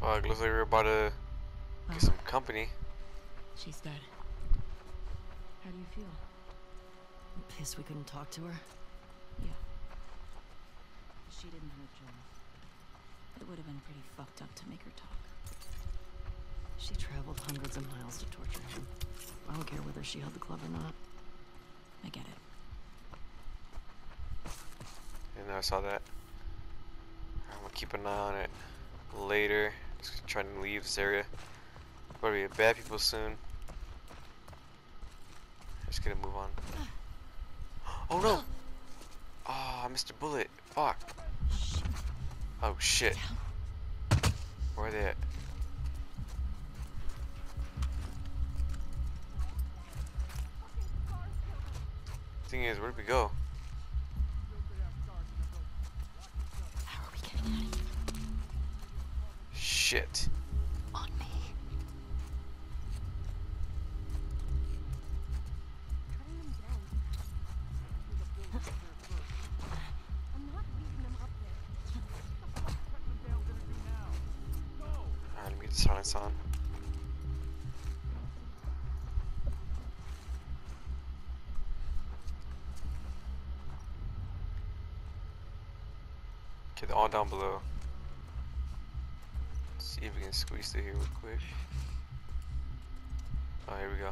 Fuck, looks like we're about to get some uh-huh. company. She's dead. How do you feel? I'm pissed we couldn't talk to her. Yeah. She didn't hurt Joel. It would have been pretty fucked up to make her talk. She traveled hundreds of miles to torture him. I don't care whether she held the club or not. I get it. And I saw that. I'm gonna keep an eye on it later. Trying to leave this area. Probably be bad people soon. Just gonna move on. Oh no! Oh, I missed a bullet. Fuck. Oh shit. Where are they at? Thing is, where'd we go? Shit. On me. Alright, let me get the silence on. Okay, they're all down below. We can squeeze through here real quick. Oh, here we go.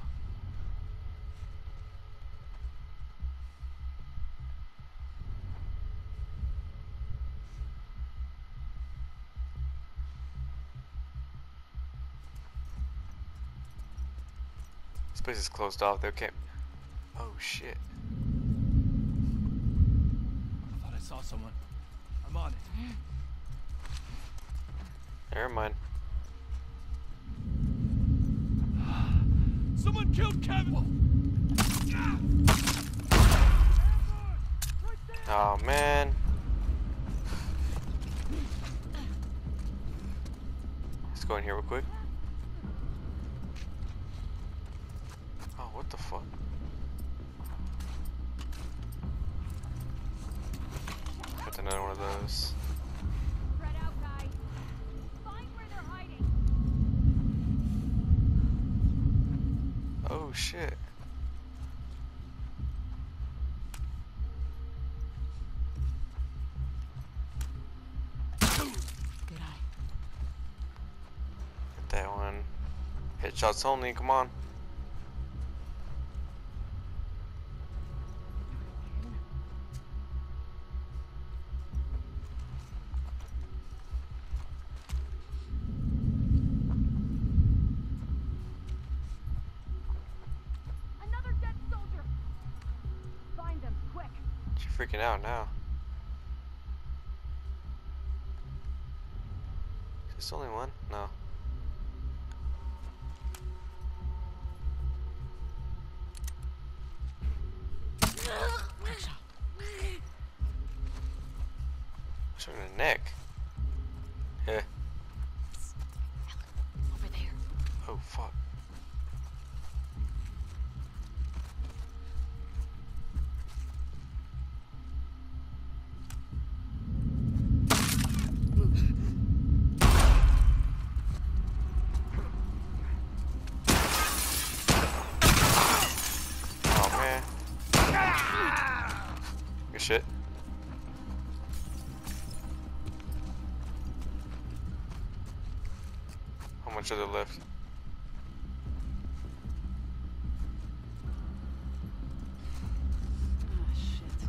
This place is closed off. They can't. Oh shit. I thought I saw someone. I'm on it. Never mind. Someone killed Kevin! Oh man. Let's go in here real quick. Headshots only, come on. Another dead soldier. Find them quick. She's freaking out now. Is this only one? No. Neck. Yeah. Much are there left? Ah, shit.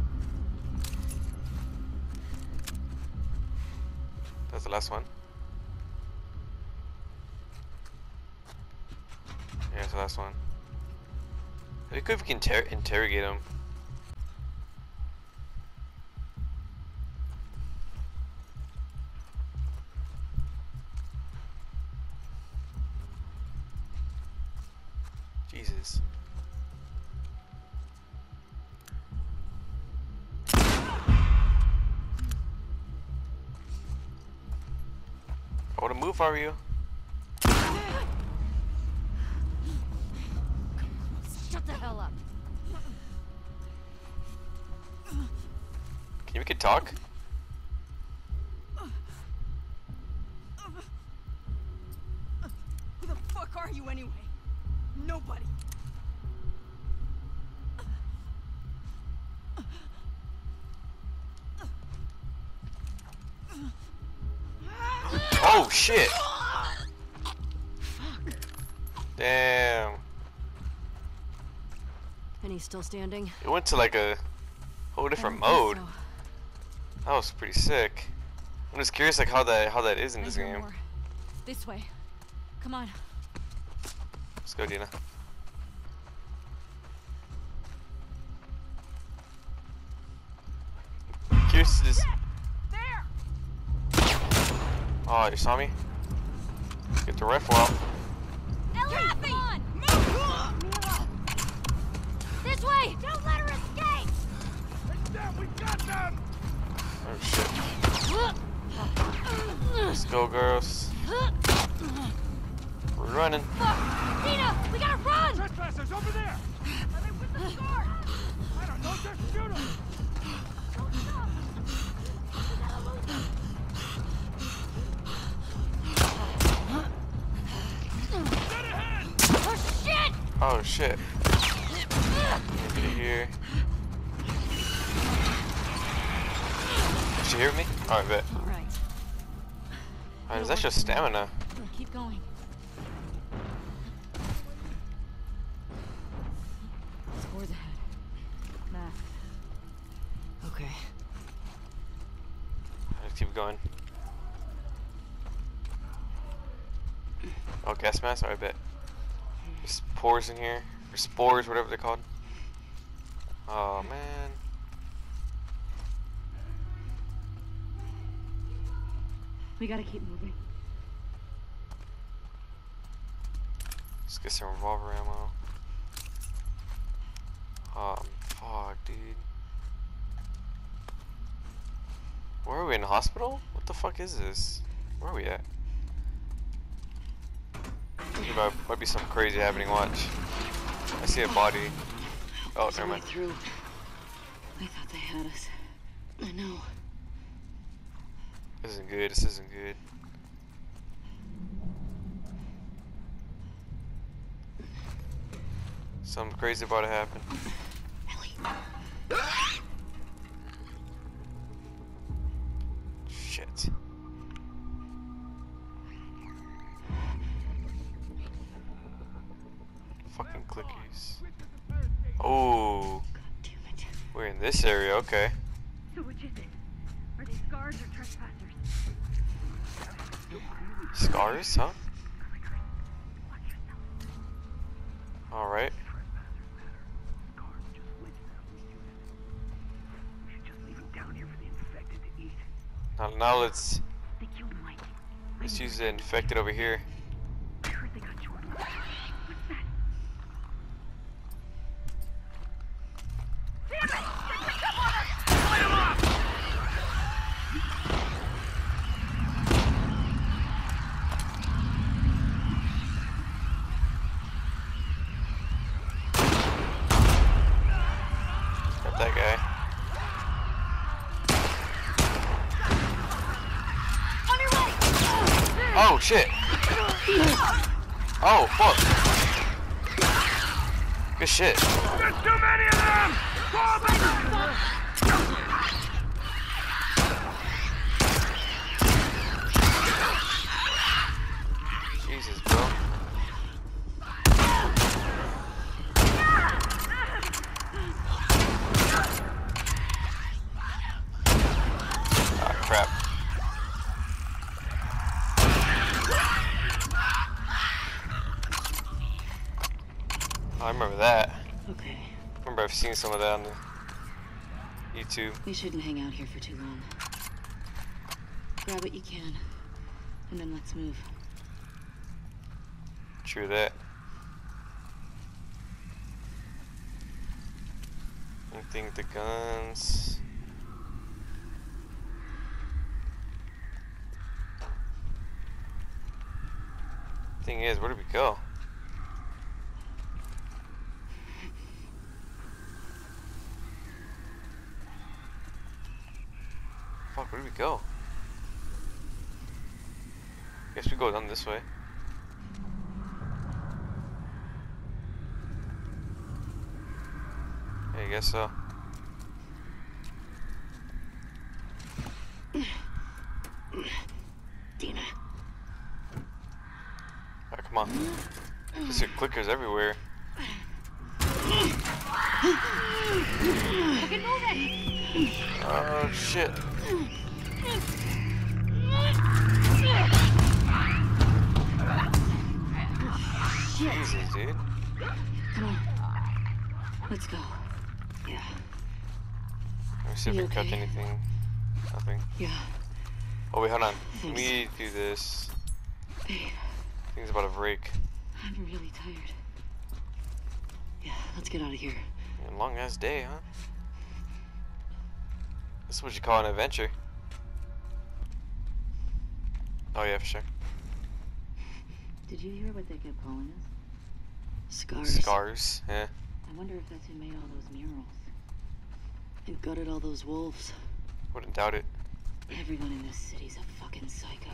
That's the last one. Yeah, it's the last one. Be good if we can inter interrogate him. Are you? Shut the hell up. Can you make it talk? Shit! Damn. And he's still standing? It went to like a whole different mode. so. That was pretty sick. I'm just curious like how that how that is in I this game. more. This way. Come on. Let's go, Dina. Curious to just. There! Oh, you saw me? Get the rifle out. Ellie, come on! Move! This way! Don't let her escape! Oh shit. Let's go, girls. We're running. Fuck! Dina, we gotta run! Trespassers over there! Are they with the guard? I don't know, just shoot them! Oh shit. Get here. Did you hear me? Oh, Alright, bet. All right. Alright, is that just stamina? Keep going. Scores ahead. Math. Okay. Let's keep going. Oh, gas mask? Alright, bet. There's pores in here. Or spores, whatever they're called. Oh, man. We gotta keep moving. Let's get some revolver ammo. Oh, fuck, dude. Where are we in the hospital? What the fuck is this? Where are we at? There might, might be something crazy happening, watch. I see a body. Oh, never mind. through. I thought they had us. I know. This isn't good, this isn't good. Something crazy about to happen. Ellie. This area, okay. So which is it? Are they guards or trespassers? Scars, huh? Alright. Now, now let's They killed Mike. let's use the infected over here. I heard they got Jordan. What's that? Damn it! They picked up on us! Light 'em up! Got that guy. Oh shit! Oh fuck! Good shit. There's too many of them! Fall back! Jesus, bro. Ah, crap. I remember that. Okay. I remember I've seen some of that on the YouTube. We shouldn't hang out here for too long. Grab what you can, and then let's move. True that. I think the guns. Thing is, where did we go? go? Guess we go down this way. I guess so. Dina. Oh, come on. Just get clickers everywhere. I can move it. Oh shit. Jesus, dude. Come on. Let's go. Yeah. Let me see if You we catch okay? anything. Nothing. Yeah. Oh wait, hold on. Let Thanks. me do this. Babe, Thing's about to break. I'm really tired. Yeah, let's get out of here. Yeah, long ass day, huh? This is what you call an adventure. Oh yeah, for sure. Did you hear what they kept calling us? Scars. Scars. Yeah. I wonder if that's who made all those murals. And gutted all those wolves. Wouldn't doubt it. Everyone in this city's a fucking psycho.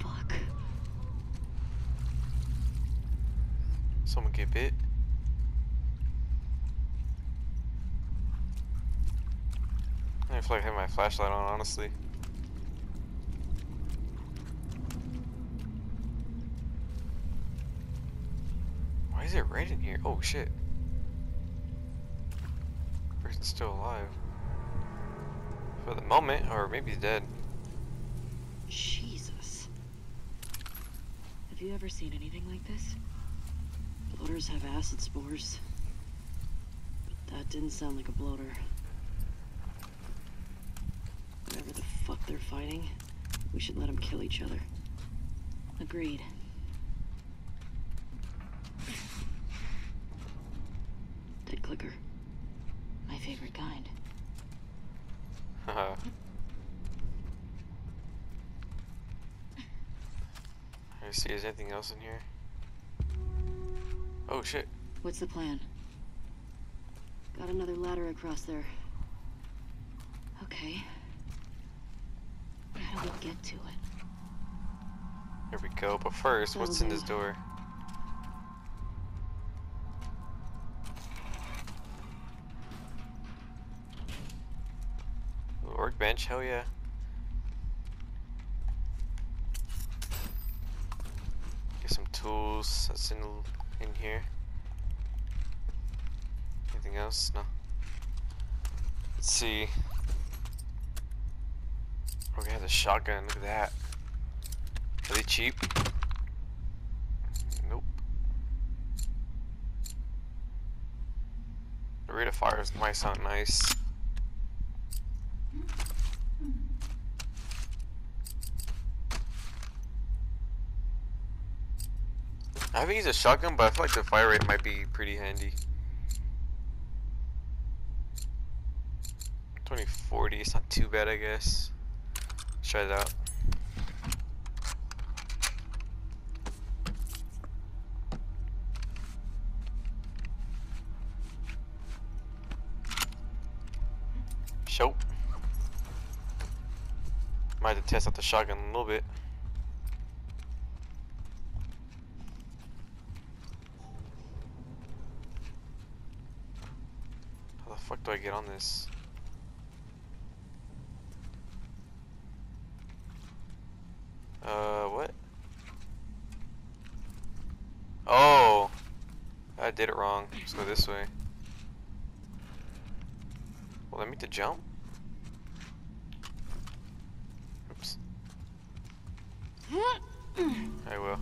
Fuck. Someone get bit. I feel like I have my flashlight on, honestly. Why is it red in here? Oh shit. Person's still alive. For the moment, or maybe dead. Jesus. Have you ever seen anything like this? Bloaters have acid spores. But that didn't sound like a bloater. Whatever the fuck they're fighting, we should let them kill each other. Agreed. Dead clicker. My favorite kind. Uh-huh. Haha. Let's see, is anything else in here? Oh shit. What's the plan? Got another ladder across there. Okay. How do we get to it? Here we go. But first, what's in this door? Workbench, hell yeah. Get some tools that's in in here. Anything else? No. Let's see. We have a shotgun. Look at that. Are they cheap? Nope. The rate of fire might sound nice. I haven't used a shotgun, but I feel like the fire rate might be pretty handy. 2040, it's not too bad, I guess. Try that. Show. Might have to test out the shotgun a little bit. How the fuck do I get on this? Uh, what? Oh! I did it wrong. Let's go this way. Well, let me to jump. Oops. I will.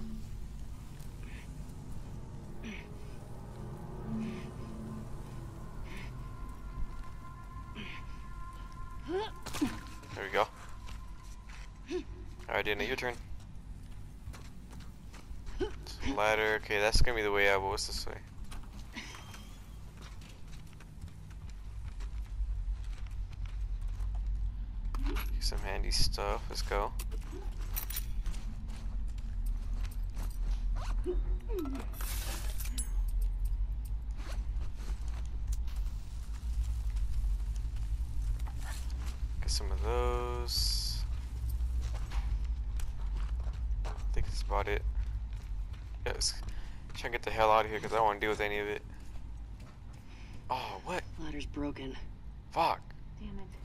There we go. Alright, Dana, your turn. Ladder. Okay, that's gonna be the way out, but what's this way? stuff. Let's go. Get some of those. I think that's about it. Yeah, let's try and get the hell out of here because I don't want to deal with any of it. Oh, what? Ladder's broken. Fuck. Damn it.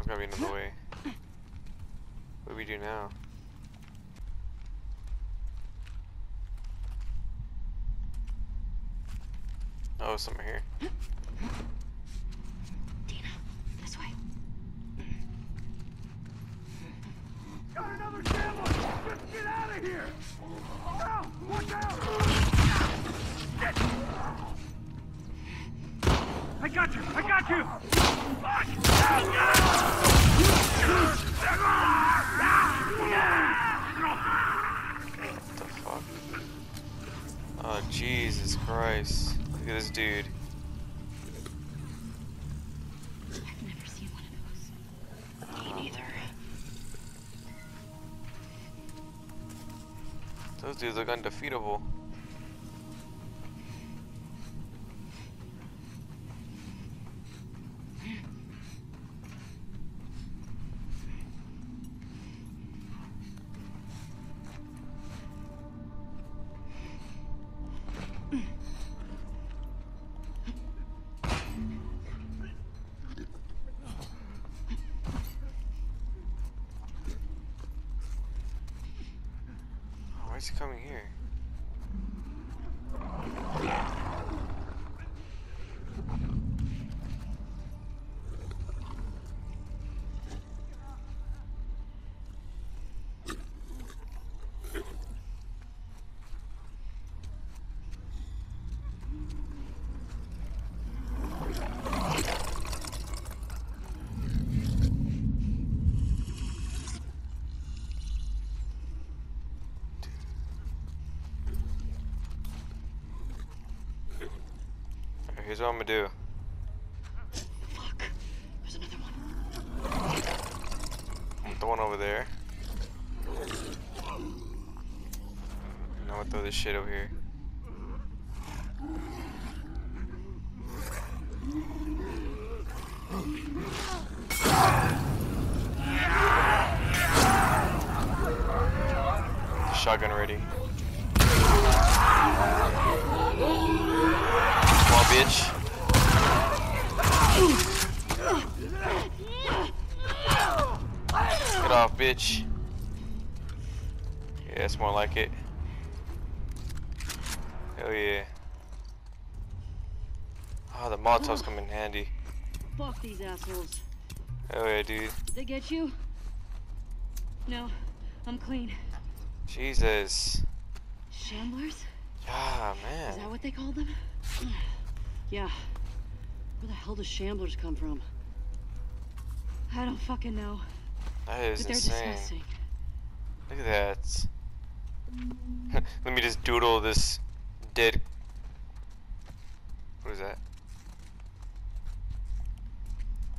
I was gonna be in the way. What do we do now? Oh, something here. Dina, this way. Got another camel! Just get out of here! Got you! I got you! Fuck! What the fuck? Oh, Jesus Christ. Look at this dude. I've never seen one of those. Me neither. Those dudes look undefeatable. Here's what I'm gonna do. Fuck. There's another one. The one over there. Now I'll throw this shit over here. Handy. Fuck these assholes. Hell yeah, dude. They get you? No, I'm clean. Jesus. Shamblers? Ah, man. Is that what they called them? Yeah. Where the hell do shamblers come from? I don't fucking know. That is But they're insane. disgusting. Look at that. Let me just doodle this dead. What is that?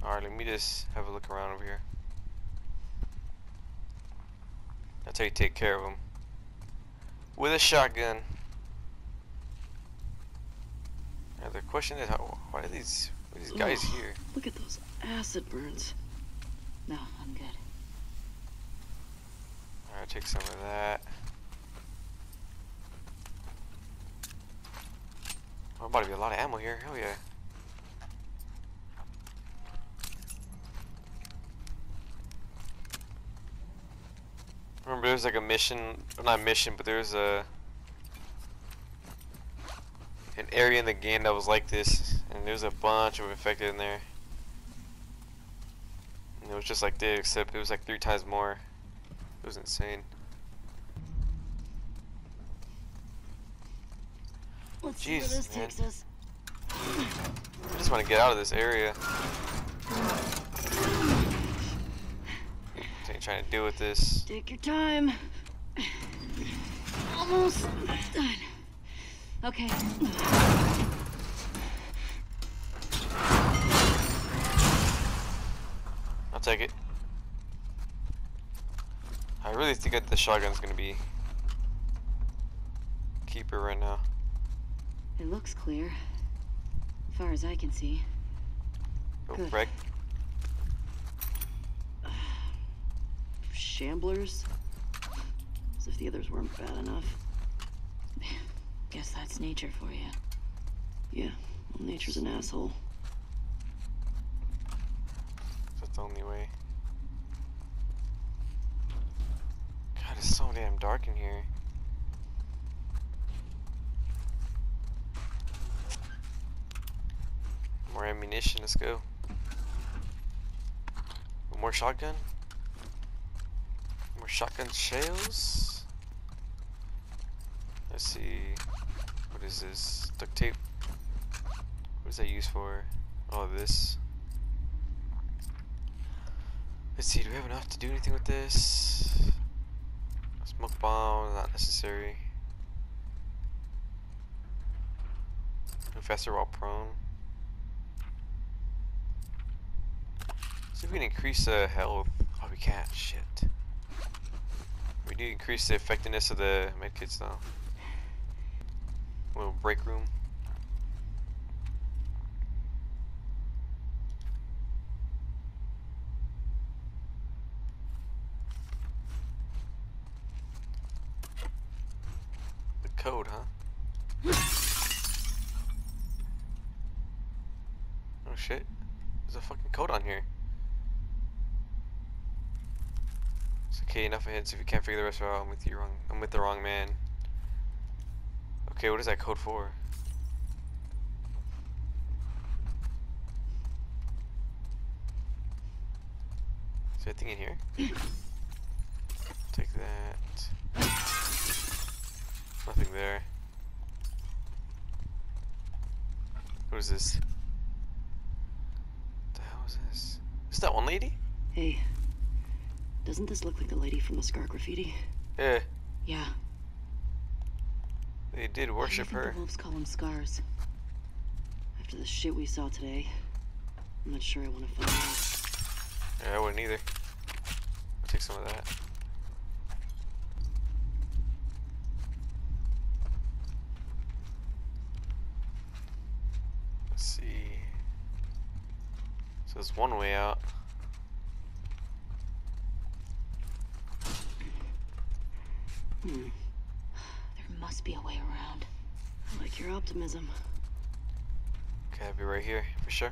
Alright, let me just have a look around over here. That's how you take care of them. With a shotgun. Now the question is, how, why are these, are these guys Ugh. here? Look at those acid burns. No, I'm good. Alright, take some of that. Oh, about to be a lot of ammo here. Hell yeah. Remember, there's like a mission, not mission, but there's a an area in the game that was like this, and there's a bunch of infected in there. And it was just like this, except it was like three times more. It was insane. Let's see where Jesus, this man. takes us. I just want to get out of this area. Ain't trying to deal with this. Take your time. Almost done. Okay. I'll take it. I really think that the shotgun's gonna be keeper right now. It looks clear. As far as I can see. Go Good. wreck. Shamblers? As if the others weren't bad enough. Guess that's nature for you. Yeah, well, nature's an asshole. That's the only way. God, it's so damn dark in here. More ammunition, let's go. More shotgun? More shotgun shells? Let's see. What is this? Duct tape? What is that used for? Oh, this. Let's see, do we have enough to do anything with this? Smoke bomb, not necessary. Faster while prone. See if we can increase the health. Oh, we can't. Shit. We need to increase the effectiveness of the medkits though. Little break room. The code, huh? Oh shit. There's a fucking code on here. It's okay, enough of hints. If you can't figure the rest out, I'm with you wrong. I'm with the wrong man. Okay, what is that code for? Is there anything in here? Take that. Nothing there. What is this? What the hell is this? Is that one lady? Hey, doesn't this look like the lady from the Scar graffiti? Yeah, Yeah. they did Why do you worship her. The wolves call them scars. After the shit we saw today, I'm not sure I want to find out. Yeah, I wouldn't either. I'll take some of that. Let's see. So there's one way out. Hmm. There must be a way around. I like your optimism. Okay, I'll be right here for sure.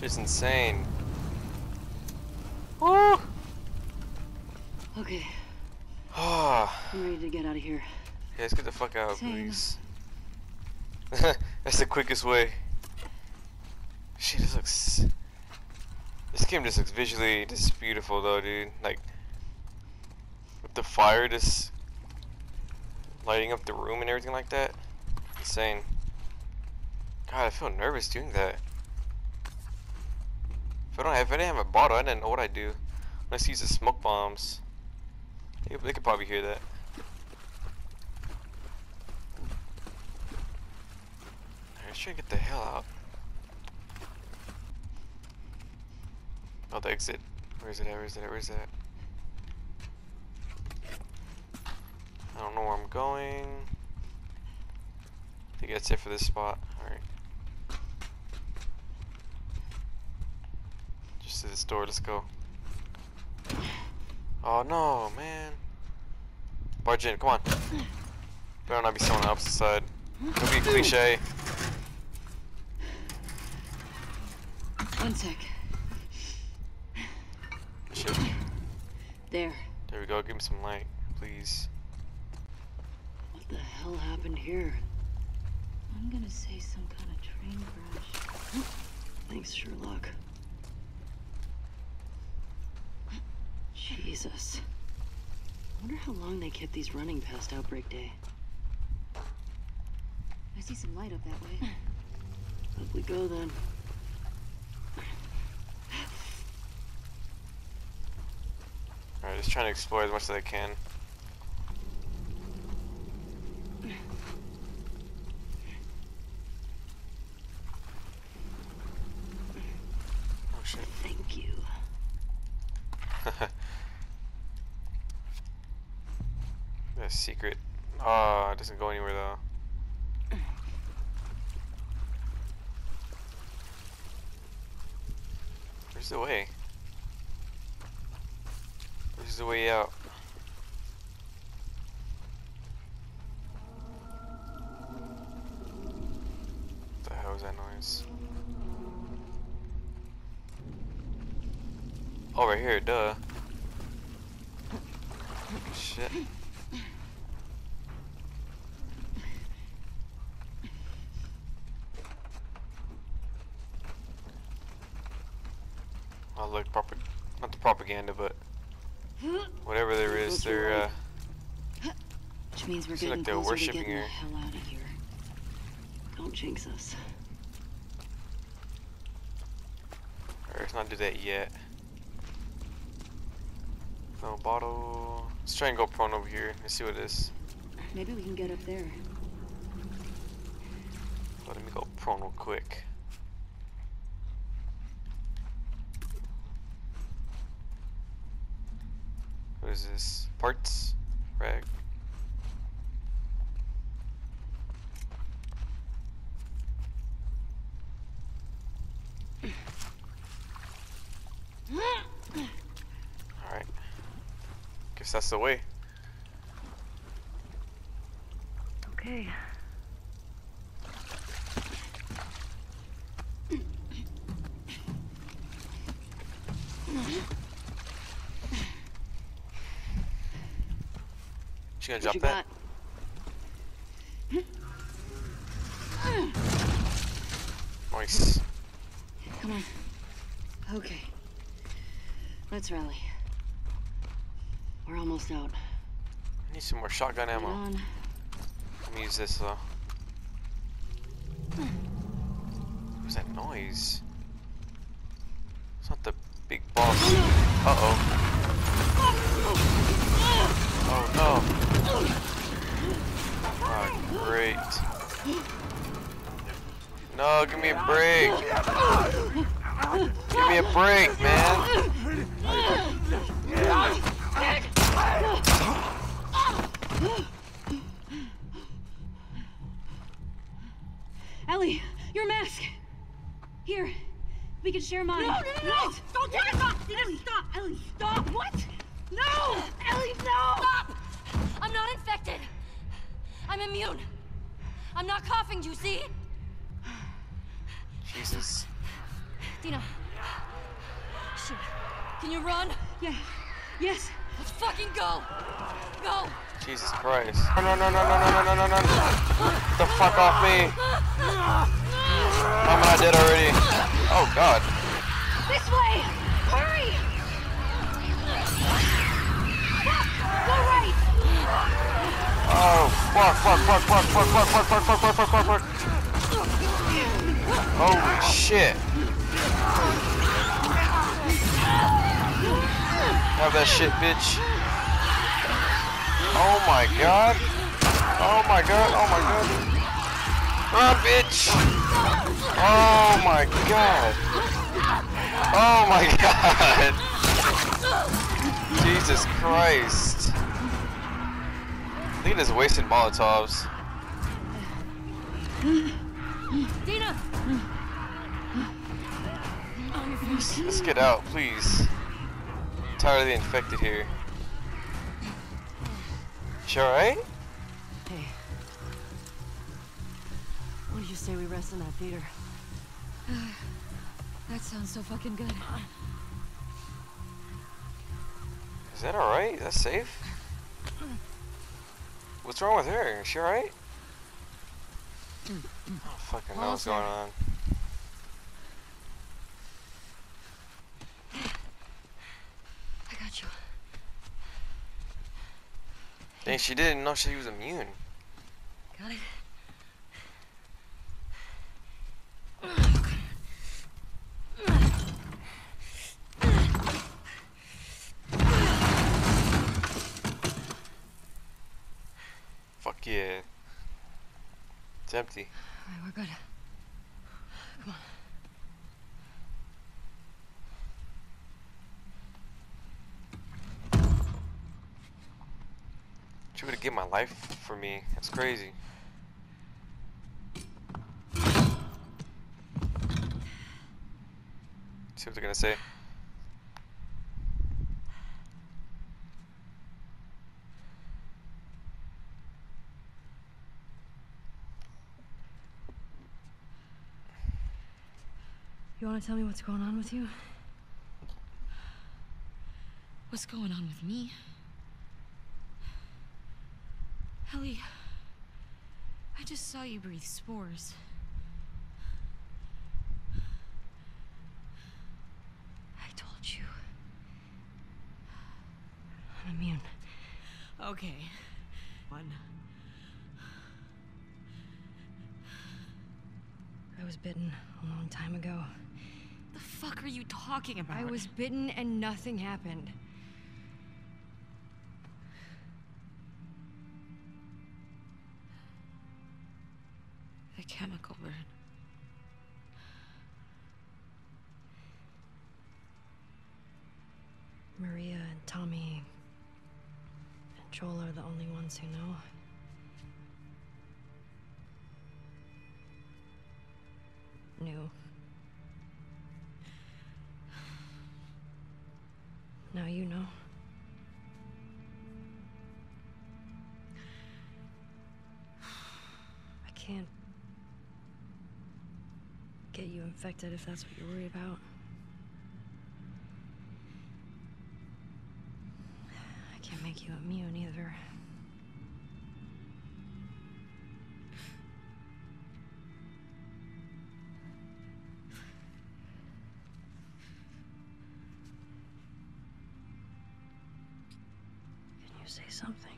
Just insane. Woo! Okay, Ah. I'm ready to get out of here. Yeah, let's get the fuck out, Same. please. That's the quickest way. Shit, this looks. This game just looks visually just beautiful, though, dude. Like, with the fire just lighting up the room and everything like that. Insane. God, I feel nervous doing that. If I don't, have, if I didn't have a bottle, I didn't know what I'd do. Let's use the smoke bombs. They, could probably hear that. Try to get the hell out. Oh, the exit. Where is it at? Where is it at? Where is it at? I don't know where I'm going. I think that's it for this spot. Alright. Just to this door, let's go. Oh no, man. Barge in, come on. Better not be someone on the opposite side. Don't be a cliche. One sec. Shit. There. There we go. Give me some light, please. What the hell happened here? I'm gonna say some kind of train crash. Thanks, Sherlock. Jesus. I wonder how long they kept these running past Outbreak Day. I see some light up that way. Up we go then. Alright, just trying to explore as much as I can. Oh shit. Thank you. Secret. Oh, it doesn't go anywhere though. Where's the way? Where's the way out? What the hell is that noise? Oh, right here, duh. Shit. Oh look, proper, not the propaganda, but whatever there is, they're uh, Which means we're Seems like getting they're to worshipping getting the hell out of here. Don't jinx us. or let's not do that yet. No bottle. Let's try and go prone over here. Let's see what it is. Maybe we can get up there. Let me go prone real quick. What is this? Parts? Rag? Alright. Guess that's the way. Okay. She gonna What drop that? Nice. Come on. Okay. Let's rally. We're almost out. I need some more shotgun ammo. on. Let me use this though. What's that noise? It's not the big boss. Uh oh. Oh no. Oh, great. No, give me a break. Give me a break, man. Ellie, your mask. Here, we can share mine. No, no, no, no! Don't take it off! Ellie, stop! Ellie, stop! What? No! Ellie, no! Stop! I'm not infected. I'm immune. I'm not coughing, do you see? Jesus. Dina. Shit. Can you run? Yeah. Yes. Let's fucking go! Go! Jesus Christ. No, no, no, no, no, no, no, no, no, no. Get the fuck off me. I'm not dead already. Oh, God. This way! Hurry! Fuck! Go right! Oh, fuck, fuck, fuck, fuck, fuck, fuck, fuck, fuck, fuck, fuck, fuck, fuck, fuck. Holy shit. Have that shit, bitch. Oh my god. Oh my god, oh my god. Run, bitch. Oh my god. Oh my god. Jesus Christ. I think it is wasting Molotovs. Dina! Let's get out, please. I'm tired of the infected here. You alright? Hey. What do you say we rest in that theater? That sounds so fucking good. Is that alright? Is that safe? What's wrong with her? Is she alright? Mm, mm. I don't fucking know what's going on. I got you. Dang, she didn't know she was immune. Got it? Fuck yeah. It's empty. Alright, we're good. She would have given my life for me. It's crazy. See what they're gonna say. You wanna tell me what's going on with you? What's going on with me? Ellie, I just saw you breathe spores. I told you. I'm immune. Okay. One. I was bitten a long time ago. The fuck are you talking about? I was bitten and nothing happened. Chemical burn. Maria and Tommy and Joel are the only ones who know. Knew. Infected if that's what you're worried about. I can't make you immune either. Can you say something?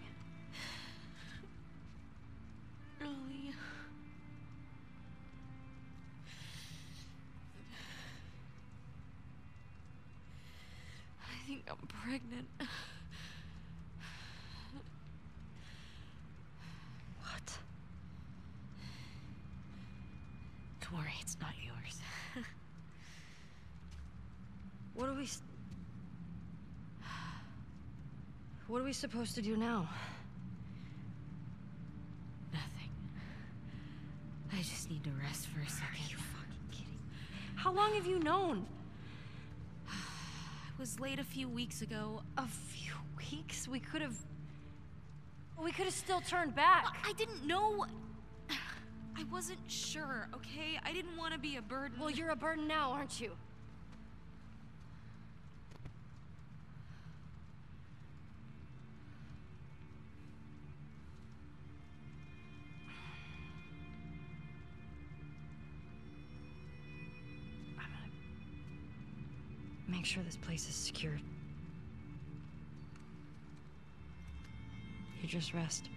Ellie. I think I'm pregnant. What? Don't worry, it's not yours. What are we. What are we supposed to do now? Nothing. I just need to rest for a second. Are you fucking kidding? How long have you known? Was late a few weeks ago. A few weeks? We could have. We could have still turned back. I didn't know. I wasn't sure, okay? I didn't want to be a burden. Well, you're a burden now, aren't you? Sure this place is secured. You just rest.